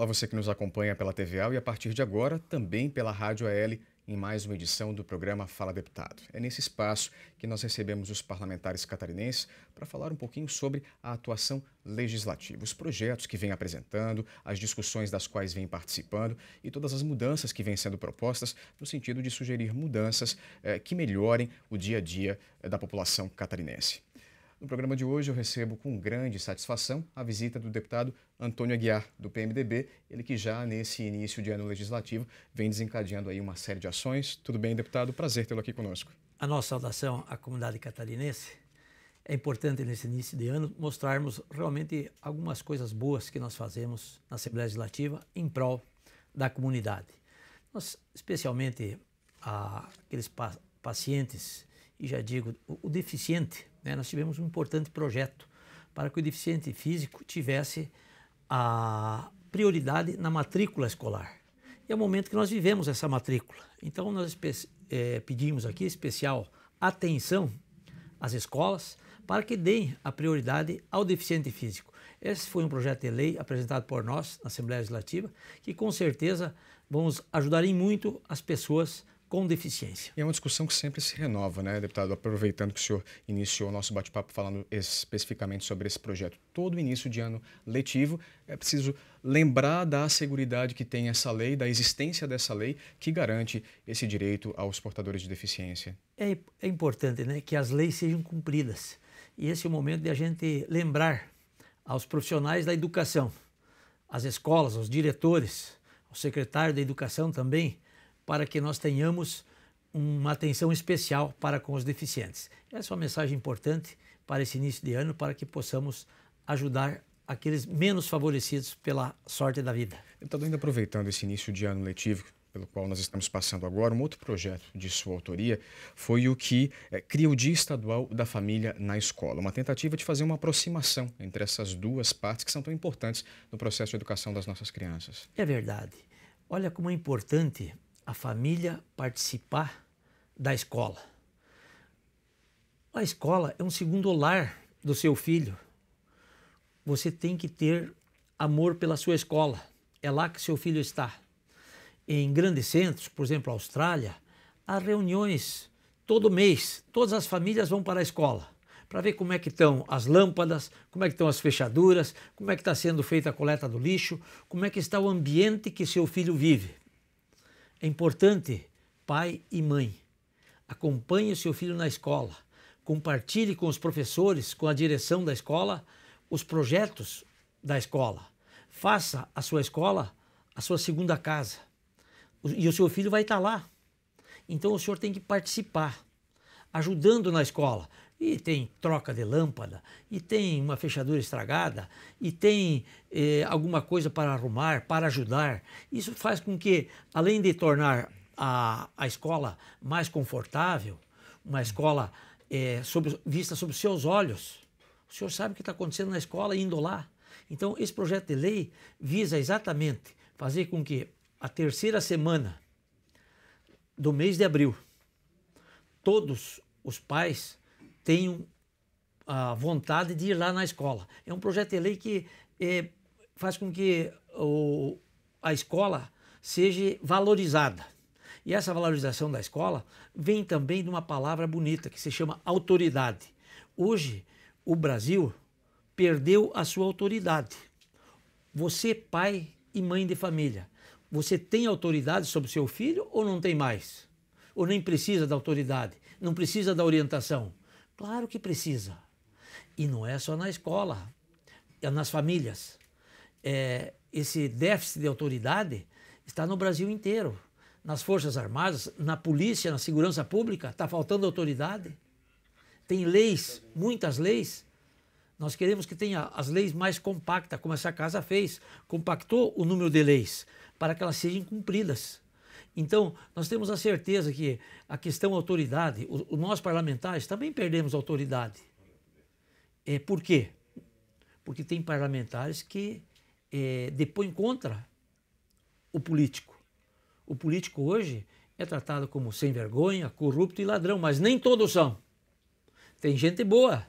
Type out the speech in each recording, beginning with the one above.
Olá, você que nos acompanha pela TVA e a partir de agora também pela Rádio AL em mais uma edição do programa Fala Deputado. É nesse espaço que nós recebemos os parlamentares catarinenses para falar um pouquinho sobre a atuação legislativa, os projetos que vem apresentando, as discussões das quais vem participando e todas as mudanças que vêm sendo propostas no sentido de sugerir mudanças eh, que melhorem o dia a dia eh, da população catarinense. No programa de hoje eu recebo com grande satisfação a visita do deputado Antônio Aguiar, do PMDB, ele que já nesse início de ano legislativo vem desencadeando aí uma série de ações. Tudo bem, deputado? Prazer tê-lo aqui conosco. A nossa saudação à comunidade catarinense. É importante nesse início de ano mostrarmos realmente algumas coisas boas que nós fazemos na Assembleia Legislativa em prol da comunidade. Nós, especialmente aqueles pa pacientes, e já digo, o deficiente, né, nós tivemos um importante projeto para que o deficiente físico tivesse a prioridade na matrícula escolar. E é o momento que nós vivemos essa matrícula. Então, nós é, pedimos aqui especial atenção às escolas para que deem a prioridade ao deficiente físico. Esse foi um projeto de lei apresentado por nós na Assembleia Legislativa, que com certeza vamos ajudar em muito as pessoas com deficiência. É uma discussão que sempre se renova, né, deputado? Aproveitando que o senhor iniciou o nosso bate-papo falando especificamente sobre esse projeto. Todo início de ano letivo é preciso lembrar da seguridade que tem essa lei, da existência dessa lei que garante esse direito aos portadores de deficiência. É, é importante né, que as leis sejam cumpridas. E esse é o momento de a gente lembrar aos profissionais da educação, às escolas, aos diretores, ao secretário da educação também, para que nós tenhamos uma atenção especial para com os deficientes. Essa é uma mensagem importante para esse início de ano, para que possamos ajudar aqueles menos favorecidos pela sorte da vida. Então, ainda aproveitando esse início de ano letivo, pelo qual nós estamos passando agora, um outro projeto de sua autoria foi o que é, cria o Dia Estadual da Família na Escola, uma tentativa de fazer uma aproximação entre essas duas partes que são tão importantes no processo de educação das nossas crianças. É verdade. Olha como é importante a família participar da escola. A escola é um segundo lar do seu filho. Você tem que ter amor pela sua escola. É lá que seu filho está. Em grandes centros, por exemplo, Austrália, há reuniões todo mês. Todas as famílias vão para a escola para ver como é que estão as lâmpadas, como é que estão as fechaduras, como é que está sendo feita a coleta do lixo, como é que está o ambiente que seu filho vive. É importante, pai e mãe, acompanhe o seu filho na escola, compartilhe com os professores, com a direção da escola, os projetos da escola. Faça a sua escola a sua segunda casa. E o seu filho vai estar lá. Então o senhor tem que participar, ajudando na escola. E tem troca de lâmpada, e tem uma fechadura estragada, e tem eh, alguma coisa para arrumar, para ajudar. Isso faz com que, além de tornar a, a escola mais confortável, uma escola eh, vista sob seus olhos, o senhor sabe o que está acontecendo na escola indo lá. Então, esse projeto de lei visa exatamente fazer com que a terceira semana do mês de abril, todos os pais tenham a vontade de ir lá na escola. É um projeto de lei que é, faz com que o, a escola seja valorizada. E essa valorização da escola vem também de uma palavra bonita que se chama autoridade. Hoje, o Brasil perdeu a sua autoridade. Você, pai e mãe de família, você tem autoridade sobre seu filho ou não tem mais? Ou nem precisa da autoridade? Não precisa da orientação? Claro que precisa. E não é só na escola, é nas famílias. É, esse déficit de autoridade está no Brasil inteiro. Nas Forças Armadas, na polícia, na segurança pública, está faltando autoridade. Tem leis, muitas leis. Nós queremos que tenha as leis mais compactas, como essa casa fez. Compactou o número de leis para que elas sejam cumpridas. Então, nós temos a certeza que a questão autoridade, o, o nós parlamentares também perdemos autoridade. É, por quê? Porque tem parlamentares que é, depõem contra o político. O político hoje é tratado como sem vergonha, corrupto e ladrão, mas nem todos são. Tem gente boa.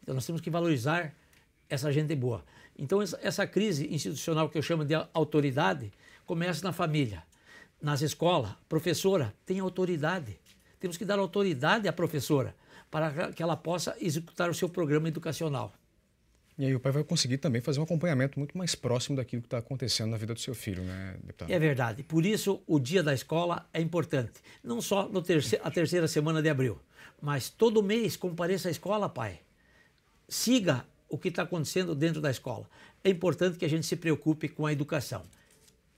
Então nós temos que valorizar essa gente boa. Então, essa crise institucional que eu chamo de autoridade começa na família, nas escolas. Professora tem autoridade. Temos que dar autoridade à professora para que ela possa executar o seu programa educacional. E aí o pai vai conseguir também fazer um acompanhamento muito mais próximo daquilo que está acontecendo na vida do seu filho, né, deputado? É verdade. Por isso, o dia da escola é importante. Não só no terceiro, a terceira semana de abril, mas todo mês compareça à escola, pai. Siga o que está acontecendo dentro da escola. É importante que a gente se preocupe com a educação.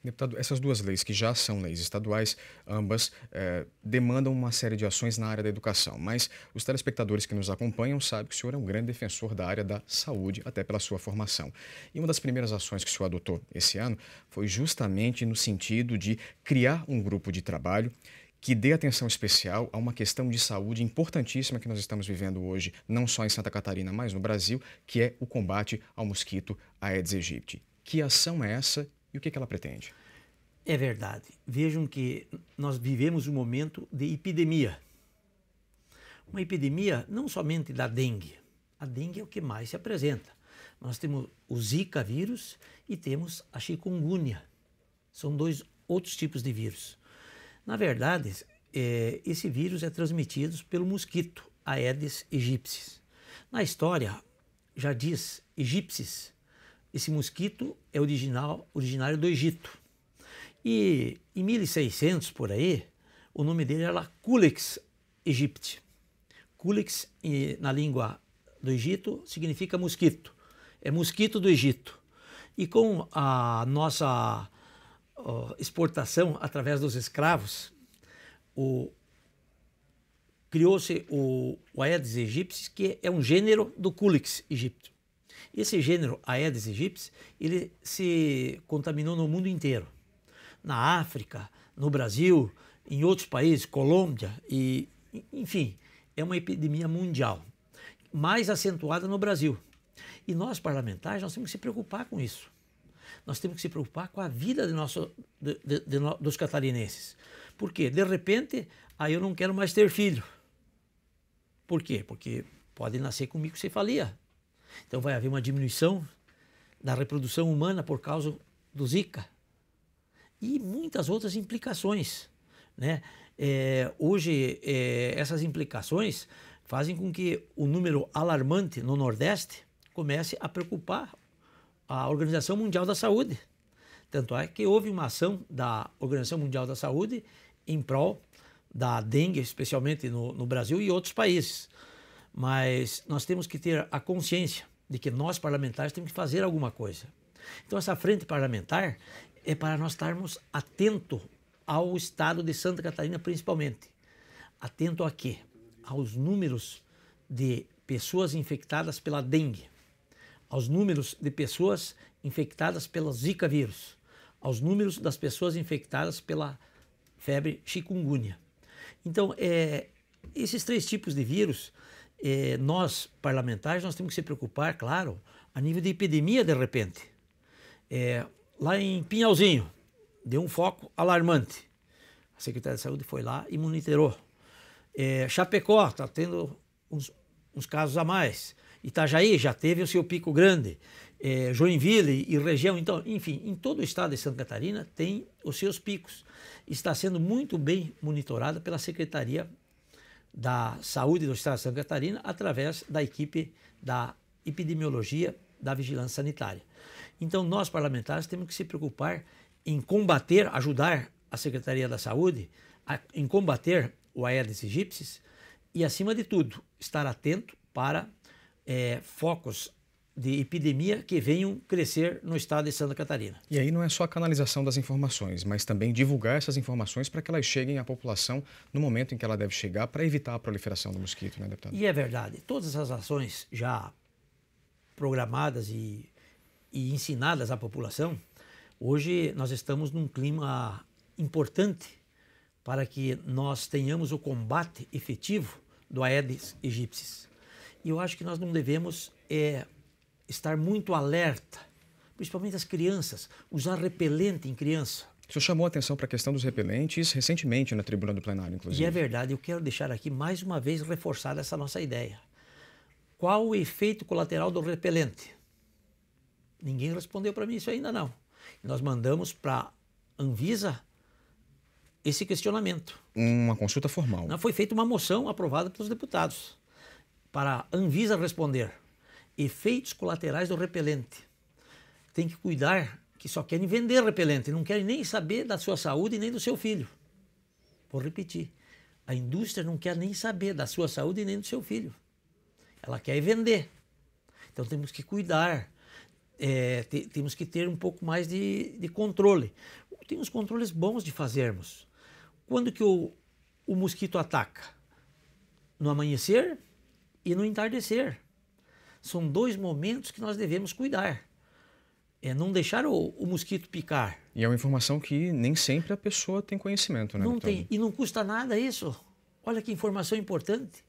Deputado, essas duas leis, que já são leis estaduais, ambas é, demandam uma série de ações na área da educação. Mas os telespectadores que nos acompanham sabem que o senhor é um grande defensor da área da saúde, até pela sua formação. E uma das primeiras ações que o senhor adotou esse ano foi justamente no sentido de criar um grupo de trabalho que dê atenção especial a uma questão de saúde importantíssima que nós estamos vivendo hoje, não só em Santa Catarina, mas no Brasil, que é o combate ao mosquito Aedes aegypti. Que ação é essa e o que, que ela pretende? É verdade. Vejam que nós vivemos um momento de epidemia. Uma epidemia não somente da dengue. A dengue é o que mais se apresenta. Nós temos o Zika vírus e temos a chikungunya. São dois outros tipos de vírus. Na verdade, é, esse vírus é transmitido pelo mosquito Aedes aegypti. Na história, já diz egípcios esse mosquito é original, originário do Egito. E em 1600, por aí, o nome dele era Culex aegypti. Culex, na língua do Egito, significa mosquito. É mosquito do Egito. E com a nossa exportação através dos escravos, criou-se o, o Aedes aegypti, que é um gênero do Culex aegypti. Esse gênero Aedes aegypti, ele se contaminou no mundo inteiro. Na África, no Brasil, em outros países, Colômbia e enfim, é uma epidemia mundial, mais acentuada no Brasil. E nós parlamentares nós temos que se preocupar com isso. Nós temos que se preocupar com a vida de nosso, de, de, de, dos catarinenses. Por quê? De repente, aí eu não quero mais ter filho. Por quê? Porque pode nascer com microcefalia. Então vai haver uma diminuição da reprodução humana por causa do Zika. E muitas outras implicações. Né? É, hoje, é, essas implicações fazem com que o número alarmante no Nordeste comece a preocupar a Organização Mundial da Saúde. Tanto é que houve uma ação da Organização Mundial da Saúde em prol da dengue, especialmente no, no Brasil e outros países. Mas nós temos que ter a consciência de que nós parlamentares temos que fazer alguma coisa. Então essa frente parlamentar é para nós estarmos atentos ao estado de Santa Catarina principalmente. Atento a quê? Aos números de pessoas infectadas pela dengue, aos números de pessoas infectadas pelo Zika vírus, aos números das pessoas infectadas pela febre chikungunya. Então, é, esses três tipos de vírus é, nós, parlamentares, nós temos que se preocupar, claro, a nível de epidemia de repente. É, lá em Pinhalzinho, deu um foco alarmante. A Secretaria de Saúde foi lá e monitorou. É, Chapecó está tendo uns, uns, casos a mais. Itajaí já teve o seu pico grande. É, Joinville e região, então, enfim, em todo o estado de Santa Catarina tem os seus picos. Está sendo muito bem monitorada pela Secretaria da Saúde do Estado de Santa Catarina através da equipe da epidemiologia da vigilância sanitária. Então, nós parlamentares temos que se preocupar em combater, ajudar a Secretaria da Saúde a, em combater o Aedes aegypti e, acima de tudo, estar atento para é, focos de epidemia que venham crescer no estado de Santa Catarina. E aí não é só a canalização das informações, mas também divulgar essas informações para que elas cheguem à população no momento em que ela deve chegar para evitar a proliferação do mosquito, né, deputado? E é verdade. Todas as ações já programadas e, e ensinadas à população, hoje nós estamos num clima importante para que nós tenhamos o combate efetivo do Aedes aegypti. E eu acho que nós não devemos é, estar muito alerta, principalmente as crianças, usar repelente em criança. O senhor chamou a atenção para a questão dos repelentes recentemente na tribuna do plenário, inclusive. E é verdade, eu quero deixar aqui mais uma vez reforçada essa nossa ideia. Qual o efeito colateral do repelente? Ninguém respondeu para mim isso ainda não. Nós mandamos para Anvisa esse questionamento. Uma consulta formal. Não, foi feita uma moção aprovada pelos deputados para a Anvisa responder. Efeitos colaterais do repelente. Tem que cuidar que só querem vender repelente, não querem nem saber da sua saúde nem do seu filho. Vou repetir. A indústria não quer nem saber da sua saúde nem do seu filho. Ela quer vender. Então temos que cuidar, é, te, temos que ter um pouco mais de, de controle. Tem uns controles bons de fazermos. Quando que o, o mosquito ataca? No amanhecer e no entardecer. São dois momentos que nós devemos cuidar. É não deixar o, o mosquito picar. E é uma informação que nem sempre a pessoa tem conhecimento, né? Não tem. E não custa nada isso. Olha que informação importante.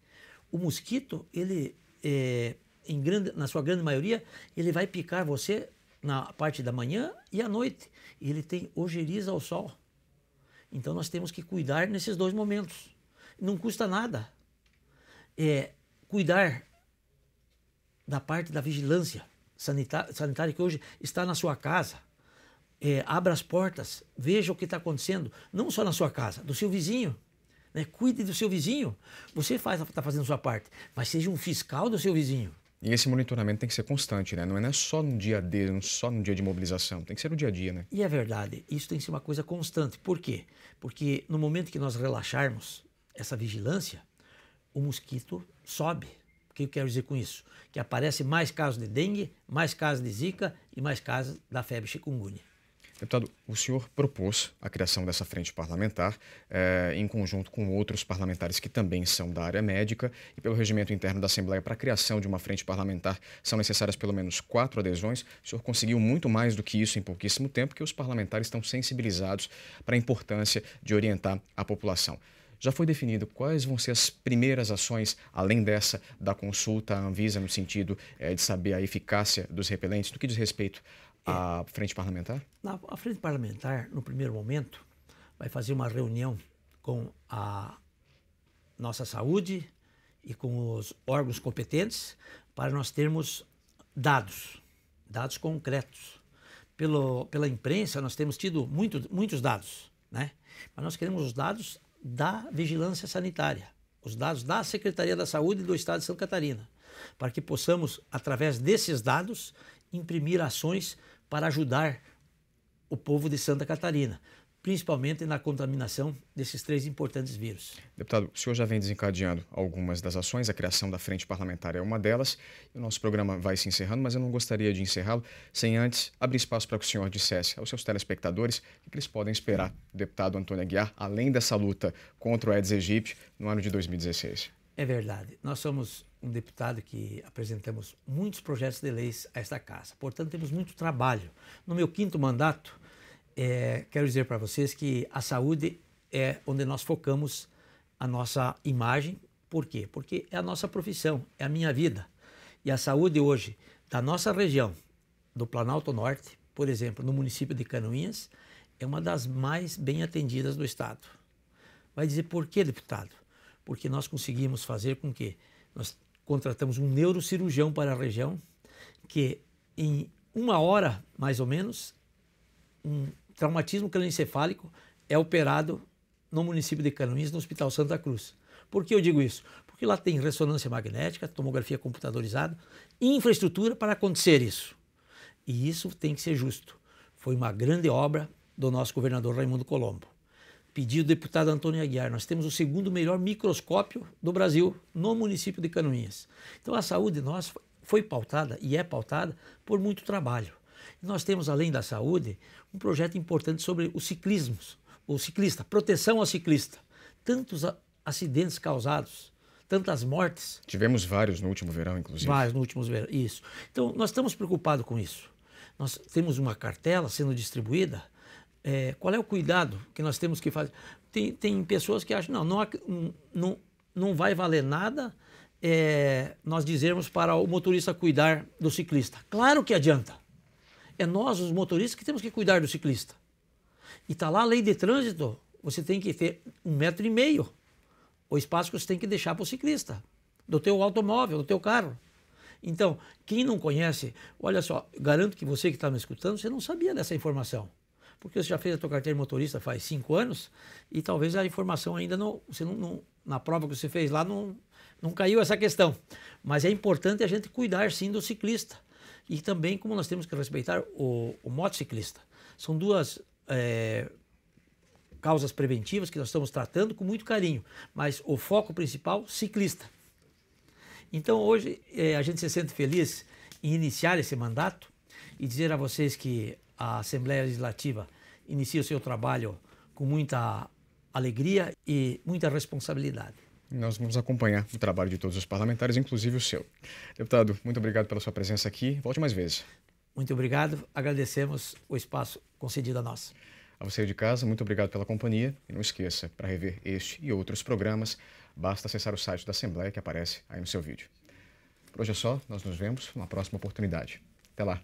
O mosquito, ele, é, em grande, na sua grande maioria, ele vai picar você na parte da manhã e à noite. Ele tem ojeriza ao sol. Então nós temos que cuidar nesses dois momentos. Não custa nada. É, cuidar da parte da vigilância sanitária, sanitária que hoje está na sua casa. É, abra as portas, veja o que está acontecendo, não só na sua casa, do seu vizinho. Né? Cuide do seu vizinho. Você está faz, tá fazendo a sua parte, mas seja um fiscal do seu vizinho. E esse monitoramento tem que ser constante, né? Não é só no dia D, não só no dia de mobilização, tem que ser no dia a dia, né? E é verdade, isso tem que ser uma coisa constante. Por quê? Porque no momento que nós relaxarmos essa vigilância, o mosquito sobe. O que eu quero dizer com isso? Que aparece mais casos de dengue, mais casos de zika e mais casos da febre chikungunya. Deputado, o senhor propôs a criação dessa frente parlamentar eh, em conjunto com outros parlamentares que também são da área médica e pelo regimento interno da Assembleia para a criação de uma frente parlamentar são necessárias pelo menos quatro adesões. O senhor conseguiu muito mais do que isso em pouquíssimo tempo, que os parlamentares estão sensibilizados para a importância de orientar a população. Já foi definido quais vão ser as primeiras ações, além dessa da consulta à Anvisa, no sentido eh, de saber a eficácia dos repelentes, no que diz respeito a frente parlamentar? Na, a frente parlamentar, no primeiro momento, vai fazer uma reunião com a nossa saúde e com os órgãos competentes para nós termos dados, dados concretos. Pelo, pela imprensa, nós temos tido muito, muitos dados, né? mas nós queremos os dados da vigilância sanitária, os dados da Secretaria da Saúde do Estado de Santa Catarina, para que possamos, através desses dados, imprimir ações para ajudar o povo de Santa Catarina, principalmente na contaminação desses três importantes vírus. Deputado, o senhor já vem desencadeando algumas das ações, a criação da frente parlamentar é uma delas. O nosso programa vai se encerrando, mas eu não gostaria de encerrá-lo sem antes abrir espaço para que o senhor dissesse aos seus telespectadores o que eles podem esperar do deputado Antônio Aguiar, além dessa luta contra o Aedes aegypti no ano de 2016. É verdade. Nós somos um deputado que apresentamos muitos projetos de leis a esta casa. Portanto, temos muito trabalho. No meu quinto mandato, é, quero dizer para vocês que a saúde é onde nós focamos a nossa imagem. Por quê? Porque é a nossa profissão, é a minha vida. E a saúde hoje da nossa região, do Planalto Norte, por exemplo, no município de Canoinhas, é uma das mais bem atendidas do Estado. Vai dizer por quê, deputado? Porque nós conseguimos fazer com que nós contratamos um neurocirurgião para a região, que em uma hora, mais ou menos, um traumatismo crânioencefálico é operado no município de Canoinhas, no Hospital Santa Cruz. Por que eu digo isso? Porque lá tem ressonância magnética, tomografia computadorizada, infraestrutura para acontecer isso. E isso tem que ser justo. Foi uma grande obra do nosso governador Raimundo Colombo pedido do deputado Antônio Aguiar. Nós temos o segundo melhor microscópio do Brasil no município de Canoinhas. Então a saúde nossa foi pautada e é pautada por muito trabalho. E nós temos, além da saúde, um projeto importante sobre os ciclismos, o ciclista, proteção ao ciclista. Tantos acidentes causados, tantas mortes. Tivemos vários no último verão, inclusive. Vários no último verão, isso. Então, nós estamos preocupados com isso. Nós temos uma cartela sendo distribuída é, qual é o cuidado que nós temos que fazer? Tem, tem pessoas que acham, não, não, não, não vai valer nada é, nós dizermos para o motorista cuidar do ciclista. Claro que adianta. É nós, os motoristas, que temos que cuidar do ciclista. E está lá a lei de trânsito, você tem que ter um metro e meio o espaço que você tem que deixar para o ciclista, do teu automóvel, do teu carro. Então, quem não conhece, olha só, garanto que você que está me escutando, você não sabia dessa informação. Porque você já fez a tua carteira de motorista faz cinco anos e talvez a informação ainda não, você não, não na prova que você fez lá não, não caiu essa questão. Mas é importante a gente cuidar sim do ciclista. E também como nós temos que respeitar o, o motociclista. São duas é, causas preventivas que nós estamos tratando com muito carinho. Mas o foco principal, ciclista. Então hoje é, a gente se sente feliz em iniciar esse mandato e dizer a vocês que a Assembleia Legislativa inicia o seu trabalho com muita alegria e muita responsabilidade. Nós vamos acompanhar o trabalho de todos os parlamentares, inclusive o seu. Deputado, muito obrigado pela sua presença aqui. Volte mais vezes. Muito obrigado. Agradecemos o espaço concedido a nós. A você de casa, muito obrigado pela companhia. E não esqueça, para rever este e outros programas, basta acessar o site da Assembleia que aparece aí no seu vídeo. Por hoje é só, nós nos vemos numa próxima oportunidade. Até lá.